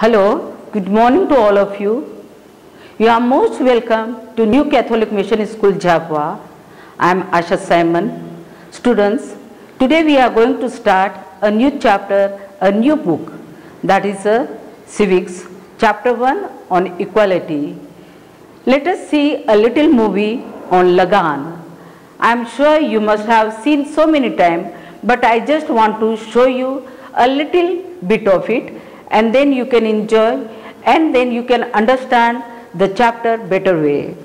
Hello, good morning to all of you. You are most welcome to New Catholic Mission School Jhabua. I am Asha Simon. Students, today we are going to start a new chapter, a new book that is a Civics, chapter 1 on equality. Let us see a little movie on Lagan. I am sure you must have seen so many times, but I just want to show you a little bit of it and then you can enjoy and then you can understand the chapter better way.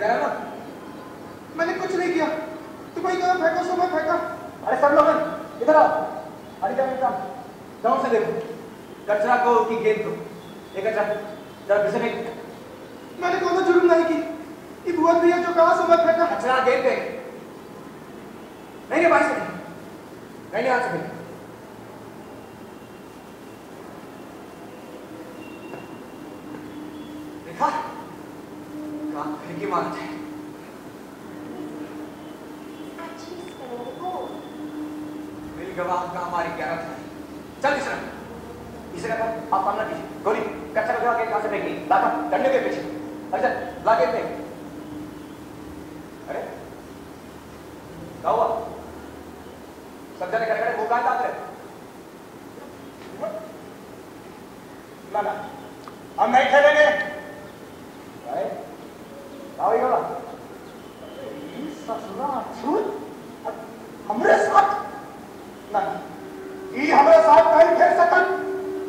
इधर आना मैंने कुछ नहीं किया। तुम्हें कहा फेंको, सो मैं फेंका। अरे सब लोग इधर आओ। अरे क्या बेटा जाओ से देखो। कचरा को की गेंद को ये कचरा, जरा पीछे फेंक मैंने कौन सा जुर्म नहीं की? ये बुआ भैया जो कहा, सो मैं फेंका। कचरा गेंद पे नहीं नहीं बाहर से नहीं। नहीं आ सकते देखा मारते हैं गवाह का हमारी चल इस पर आप गोली। कच्चा लगा के कहाँ से लाता डंडे के पीछे। लागे अरे। क्या हुआ सब जने खड़े खड़े मुँह कहाँ ताक रहे ना ना हम नहीं खेलेंगे अरे आओ ये वाला ये ससुरा छूट हमरे साथ ना ये हमारे साथ नहीं खेल सकत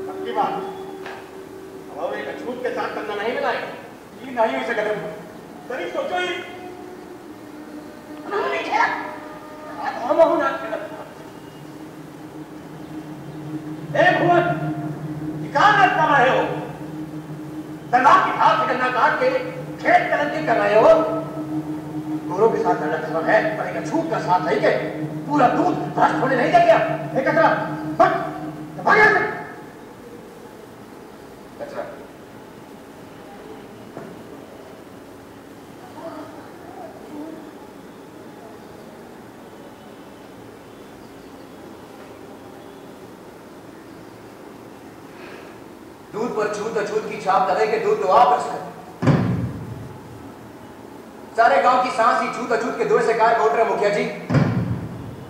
पक्की बात अब एक छूट के साथ करना नहीं मिला ये नहीं हो सकता तरी सोचो ही हम नहीं खेला हम हम ना खेला ए भुवन ये कहाँ नाच कर रहे हो तलवार की ढाल काट के खेत कलंकी कर रहे हो। गोरों के साथ लड़ना खबर है, पर एक छूट का साथ है। पूरा दूध भ्रष्ट होने नहीं देंगे। कचरा बट भाग यहाँ से कचरा दूध पर छूत अछूत की छाप लगे के दूध तो आप रख सारे गाँव की सांस ही छूत अछूत के धुएँ से काय बोल रहे मुखिया जी।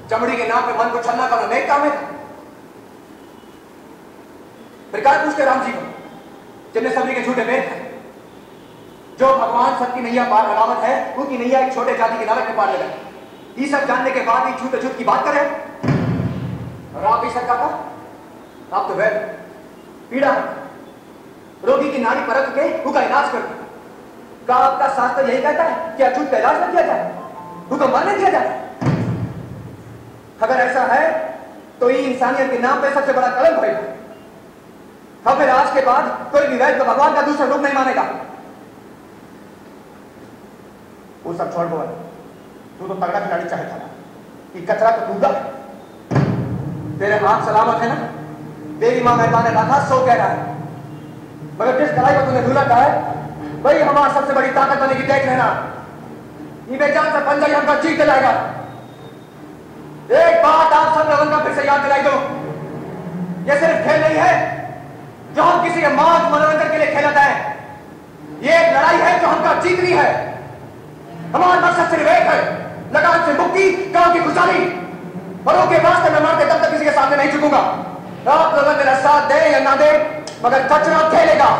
चमड़ी के नाम पे मन को छलना करना नेक काम है। फिर काय पूछते राम जी को, जिनने सभी के झूठे हैं जो भगवान सबकी नैया पार अलामत है, उनकी नैया एक छोटे जाति के नालक में पार लगा ये सब जानने के बाद ही छूत अछूत की बात करें? और आप ही सरकार का आप तो वैद पीड़ा है। रोगी की नारी परख के उसका इलाज कर का आपका शास्त्र यही कहता है कि अछूत का इलाज न किया जाए उसको मरने दिया जाए। अगर ऐसा है तो ये इंसानियत के नाम पर सबसे बड़ा कलंक होगा और फिर आज के बाद कोई भी वैद्य भगवान का दूसरा रूप नहीं मानेगा। वो सब छोड़ बोल। तू तो तगड़ा खिलाड़ी चाहे था कि कचरा तो दूँगा तेरे हाथ सलामत है ना? तेरी माँ मेहमान ने रखा सो कह रहा है। मगर जिस कलाई को तूने धूला कहा है वही हमारा सबसे बड़ी ताकत बने की देख लेना। ये से पंजा ही हमका जीत दिलाएगा। एक बात आप सब लोगों का फिर से याद दिलाई दो। ये सिर्फ़ खेल नहीं है, जो हम किसी के मौज मनोरंजन के लिए खेलता है। ये एक लड़ाई है जो हमका जीतनी है। हमारा मकसद सिर्फ़ एक है लगान से मुक्ति, गाँव की खुशहाली। और उनके वास्ते मैं मरते तब तक किसी के सामने नहीं झुकूँगा। आप लोग मेरा साथ दे या ना दे मगर कचरा खेलेगा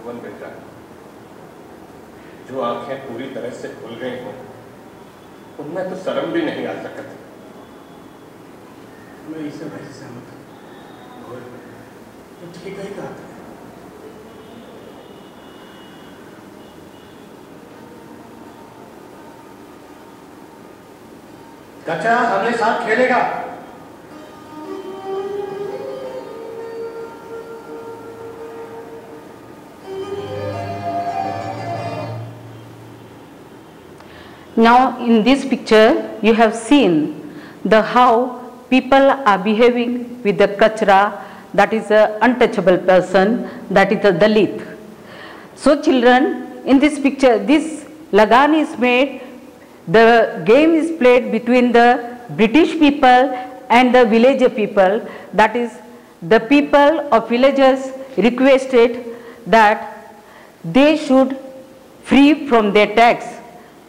सुकून मिलता है जो आँखें पूरी तरह से खुल गई हों उनमें तो शर्म भी नहीं आ सकती मैं इसे भाई से सहमत हूँ और तो ठीक ही कहा था कच्चा हमारे साथ खेलेगा Now in this picture you have seen the how people are behaving with the kachra that is a untouchable person that is a Dalit. So children in this picture this Lagan is made the game is played between the British people and the villager people that is the people of villages requested that they should free from their tax.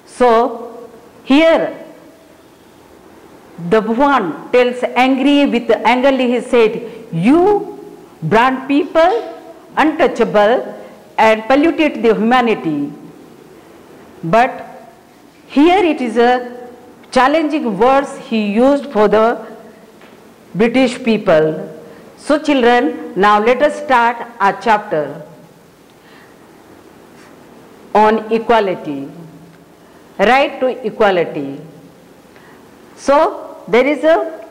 So here the one tells angry with angrily he said, you brand people untouchable and polluted the humanity. But here it is a challenging words he used for the British people. So children, now let us start our chapter on equality, right to equality. So there is a,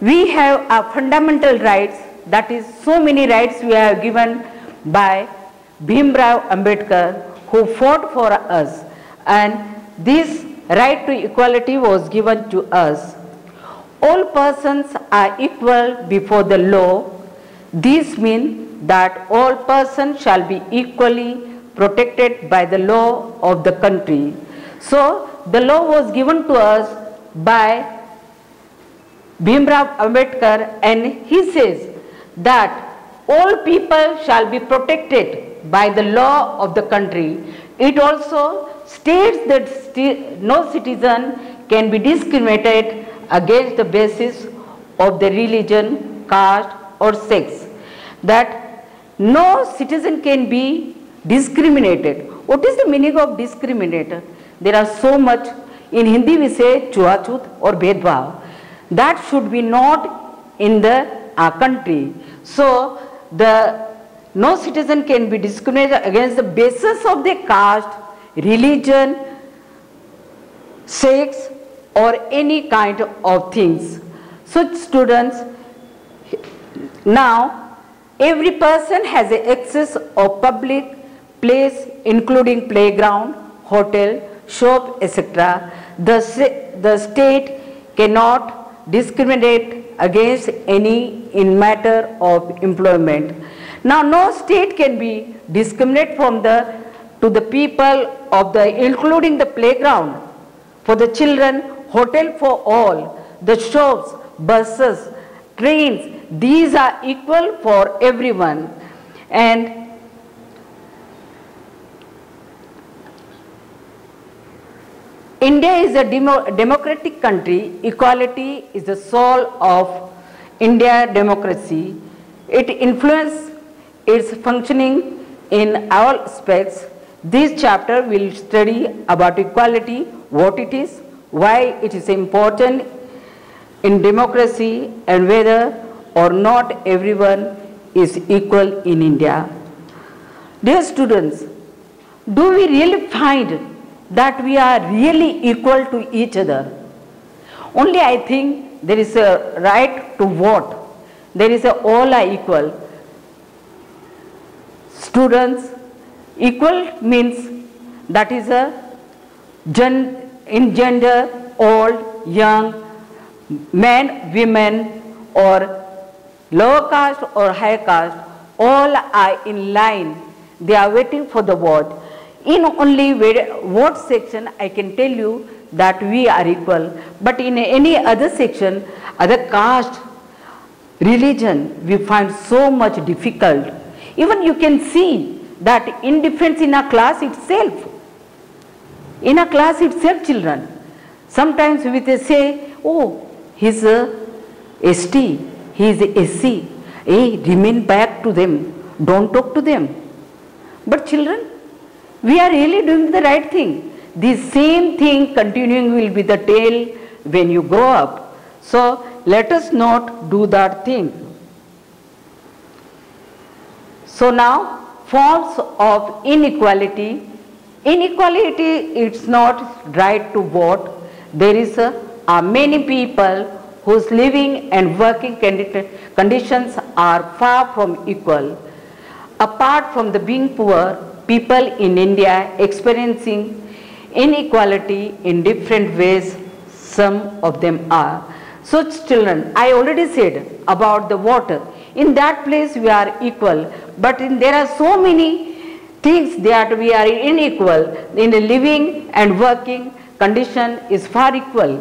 we have a fundamental rights that is so many rights we are given by Bhimrao Ambedkar who fought for us and this right to equality was given to us. All persons are equal before the law. This means that all persons shall be equally protected by the law of the country. So the law was given to us by Bhimrao Ambedkar and he says that all people shall be protected by the law of the country. It also states that no citizen can be discriminated against the basis of the religion, caste or sex. That no citizen can be discriminated. What is the meaning of discriminator? There are so much, in Hindi we say chuachut or bhedbhav. That should be not in the our country. So the no citizen can be discriminated against the basis of their caste, religion, sex or any kind of things. So students, now every person has access of public place including playground, hotel, shop, etc. The, the state cannot discriminate against any in matter of employment. Now no state can be discriminate from the to the people of the including the playground for the children, hotel for all, the shops, buses, trains, these are equal for everyone. And India is a demo- democratic country. Equality is the soul of India democracy. It influences its functioning in all aspects. This chapter will study about equality, what it is, why it is important in democracy and whether or not everyone is equal in India. Dear students, do we really find that we are really equal to each other? Only I think there is a right to vote. There is a all are equal. Students, equal means that is a gen, in gender, old, young, men, women or lower caste or higher caste, all are in line. They are waiting for the vote. In only vote section, I can tell you that we are equal. But in any other section, other caste, religion, we find so much difficult. Even you can see that indifference in a class itself. In a class itself, children. Sometimes we say, oh, he's a ST, he is a SC. Hey, remain back to them. Don't talk to them. But children, we are really doing the right thing. The same thing continuing will be the tale when you grow up. So let us not do that thing. So now forms of inequality. Inequality it's not right to vote. There is uh, a, are many people whose living and working conditions are far from equal. Apart from the being poor, people in India experiencing inequality in different ways, some of them are. So children, I already said about the water. In that place we are equal, but in, there are so many things that we are unequal in the living and working condition is far equal.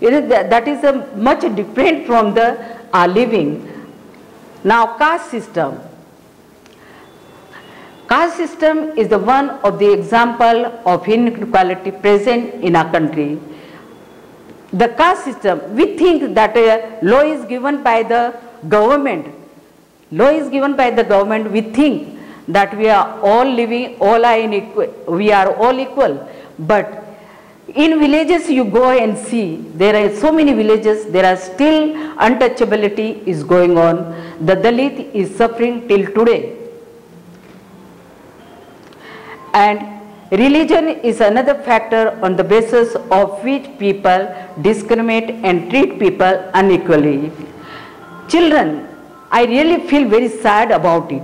It is that, is a much different from the uh, living. Now caste system. Caste system is the one of the example of inequality present in our country. The caste system, we think that a law is given by the government. Law is given by the government, we think that we are all living, all are in equal, we are all equal. But in villages you go and see, there are so many villages, there are still untouchability is going on. The Dalit is suffering till today. And religion is another factor on the basis of which people discriminate and treat people unequally. Children, I really feel very sad about it.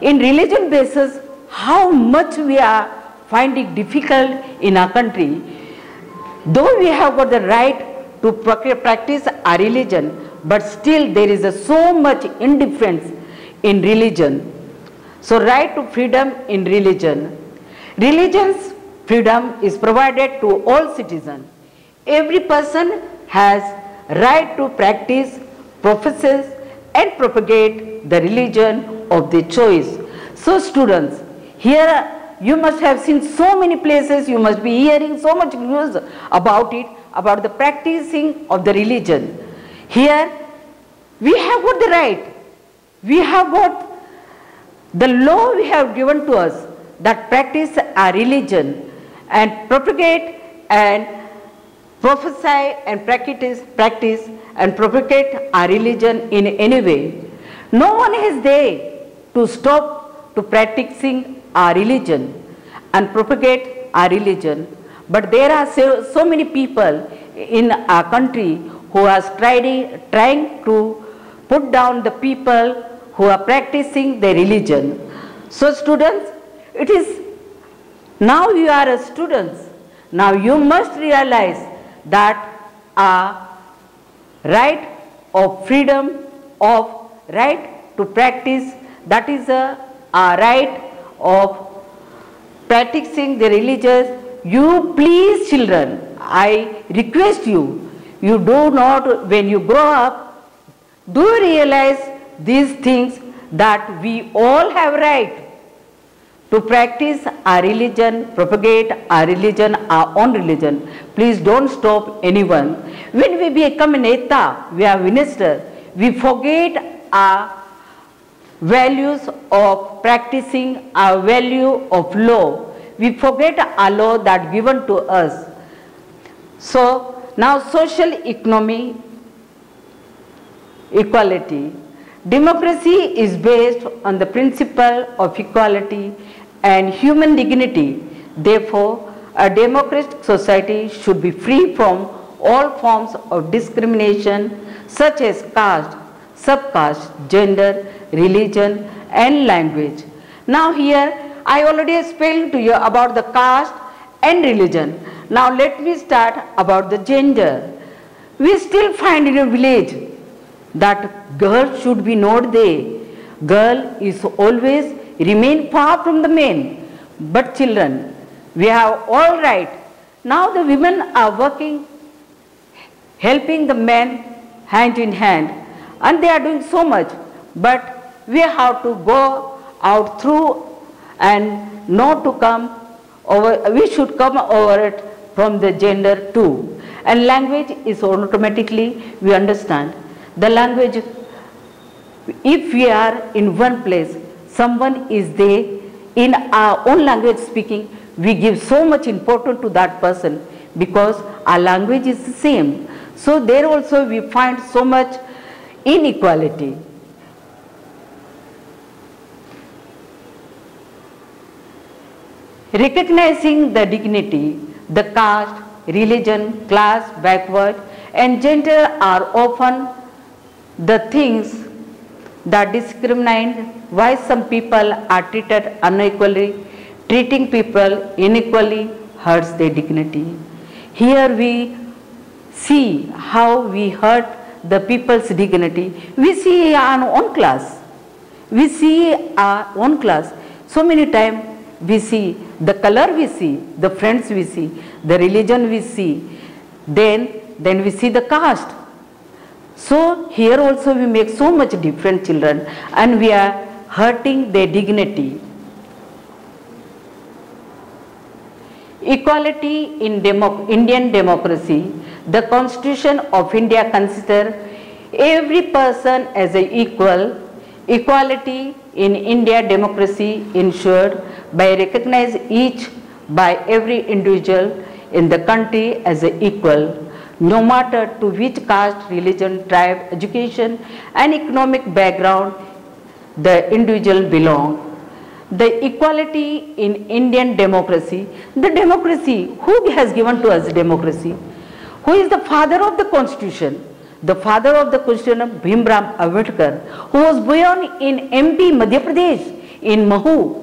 In religion basis, how much we are finding difficult in our country, though we have got the right to practice our religion, but still there is a so much indifference in religion. So right to freedom in religion. Religion's freedom is provided to all citizens. Every person has right to practice, professes and propagate the religion of their choice. So students, here you must have seen so many places, you must be hearing so much news about it, about the practicing of the religion. Here we have got the right, we have got the law we have given to us that practice our religion and propagate and prophesy and practice, practice and propagate our religion in any way. No one is there to stop to practicing our religion and propagate our religion. But there are so, so many people in our country who are trying, trying to put down the people who are practicing their religion. So students, it is now you are a students. Now you must realize that a right of freedom of right to practice that is a, a right of practicing the religious. You please children i request you you do not when you grow up do realize these things that we all have right to practice our religion, propagate our religion, our own religion. Please don't stop anyone. When we become a neta, we are minister, we forget our values of practicing our value of law. We forget our law that given to us. So now social economy equality. Democracy is based on the principle of equality and human dignity. Therefore, a democratic society should be free from all forms of discrimination such as caste, subcaste, gender, religion and language. Now here I already explained to you about the caste and religion. Now let me start about the gender. We still find in a village that girl should be not there. Girl is always remain far from the men. But children, we have all right. Now the women are working, helping the men hand in hand and they are doing so much. But we have to go out through and not to come over, we should come over it from the gender too. And language is automatically, we understand. The language, if we are in one place, someone is there in our own language speaking, we give so much importance to that person because our language is the same. So there also we find so much inequality. Recognizing the dignity, the caste, religion, class, backward and gender are often the things that discriminate why some people are treated unequally, treating people unequally hurts their dignity. Here we see how we hurt the people's dignity. We see our own class. We see our own class. So many times we see the color we see, the friends we see, the religion we see, then, then we see the caste. So here also we make so much different children and we are hurting their dignity. Equality in Indian democracy, the constitution of India consider every person as a equal. Equality in India democracy ensured by recognize each by every individual in the country as a equal no matter to which caste, religion, tribe, education and economic background the individual belong. The equality in Indian democracy, the democracy, who has given to us democracy? Who is the father of the constitution? The father of the constitution, Bhimrao Ambedkar, who was born in MP, Madhya Pradesh, in Mhow.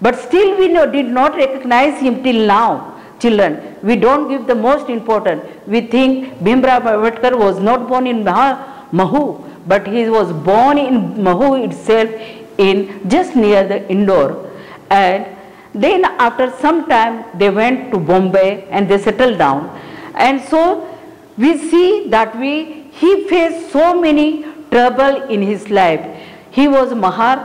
But still we did not recognize him till now children. We don't give the most important. We think Bhimrao Ambedkar was not born in Mhow, but he was born in Mhow itself in just near the Indore. And then after some time they went to Bombay and they settled down. And so we see that we he faced so many trouble in his life. He was Mahar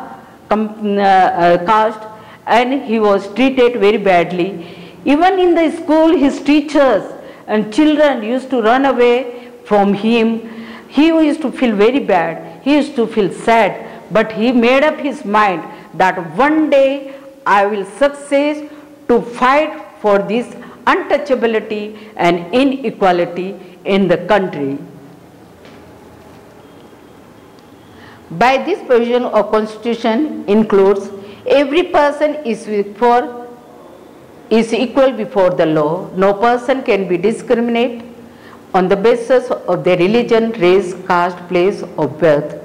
uh, uh, caste and he was treated very badly even in the school, his teachers and children used to run away from him. He used to feel very bad. He used to feel sad. But he made up his mind that one day I will succeed to fight for this untouchability and inequality in the country. By this provision of constitution includes every person is for is equal before the law. No person can be discriminated on the basis of their religion, race, caste, place of birth.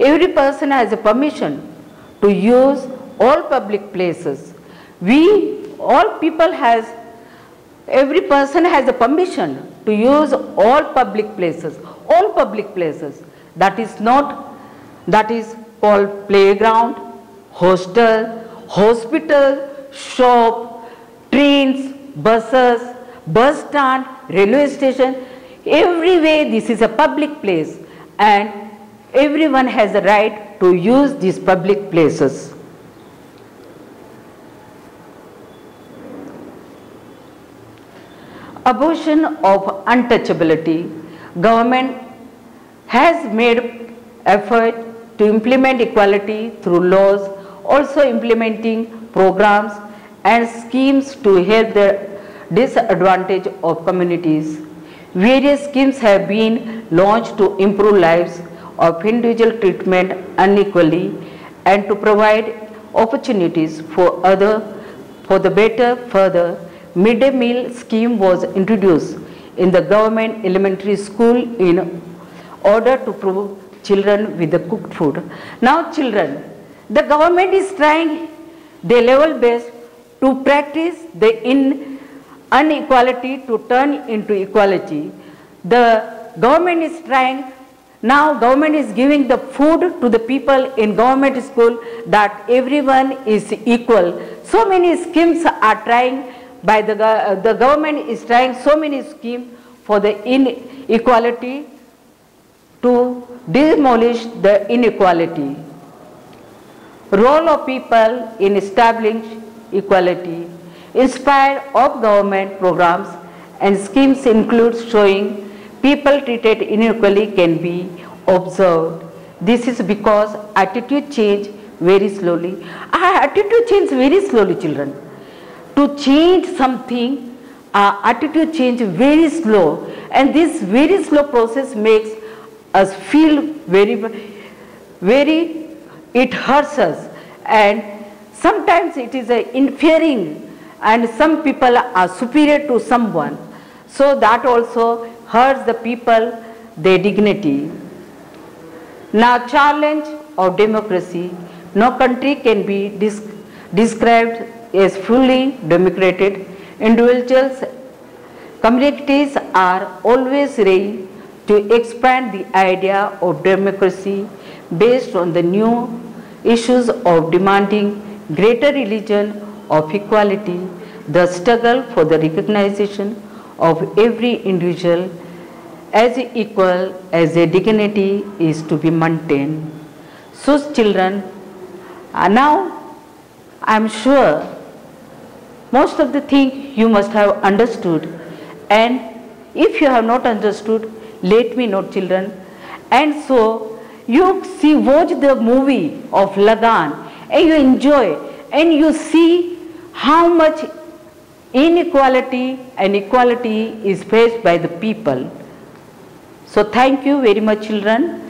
Every person has a permission to use all public places. We, all people has, every person has a permission to use all public places, all public places. That is not, that is called playground, hostel, hospital, shop, trains, buses, bus stand, railway station, everywhere this is a public place and everyone has a right to use these public places. Abortion of untouchability. Government has made effort to implement equality through laws, also implementing programs and schemes to help the disadvantage of communities. Various schemes have been launched to improve lives of individual treatment unequally and to provide opportunities for other for the better further midday meal scheme was introduced in the government elementary school in order to provide children with the cooked food. Now children, the government is trying their level best to practice the in inequality to turn into equality. The government is trying, now government is giving the food to the people in government school that everyone is equal. So many schemes are trying by the, uh, the government is trying so many schemes for the inequality to demolish the inequality. Role of people in establishing equality, inspired of government programs and schemes include showing people treated unequally can be observed. This is because attitude change very slowly. Our attitude change very slowly, children. To change something, our attitude change very slow, and this very slow process makes us feel very, very. It hurts us, and sometimes it is a interfering, and some people are superior to someone, so that also hurts the people, their dignity. Now, challenge of democracy. No country can be described as fully democratic. Individuals, communities are always ready to expand the idea of democracy based on the new issues of demanding greater religion of equality, the struggle for the recognition of every individual as equal as a dignity is to be maintained. So children, uh, now I am sure most of the thing you must have understood and if you have not understood, let me know children. And so you see, watch the movie of Lagan and you enjoy and you see how much inequality and equality is faced by the people. So thank you very much children.